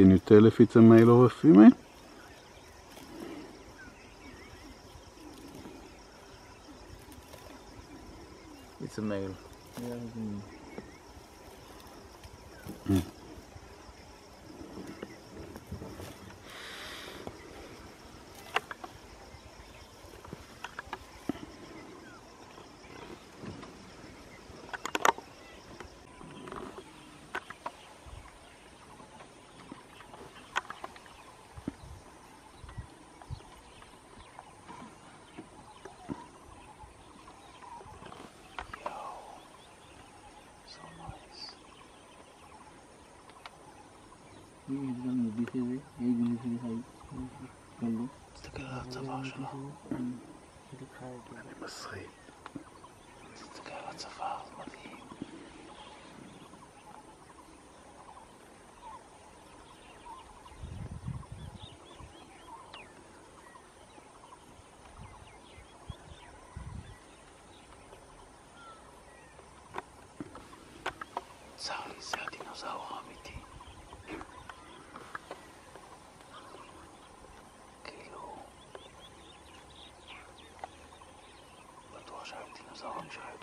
Can you tell if it's a male or a female? It's a male. Yeah, it's a male. Mm. استكالات سبعة عشرة يعني مصري استكالات سبعة عشرة Saudi, Saudi, no, Saudi. Alejandro.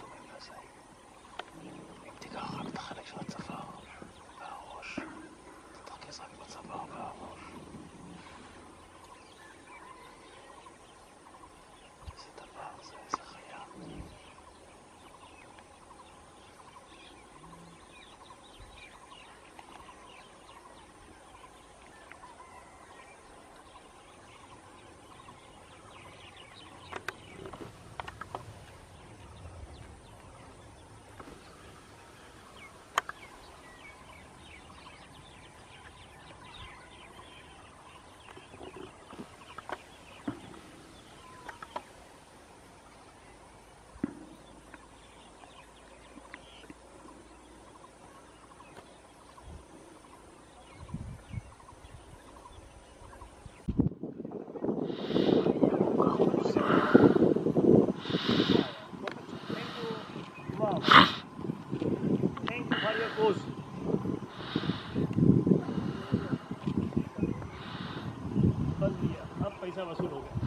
अब पैसा वसूल हो गया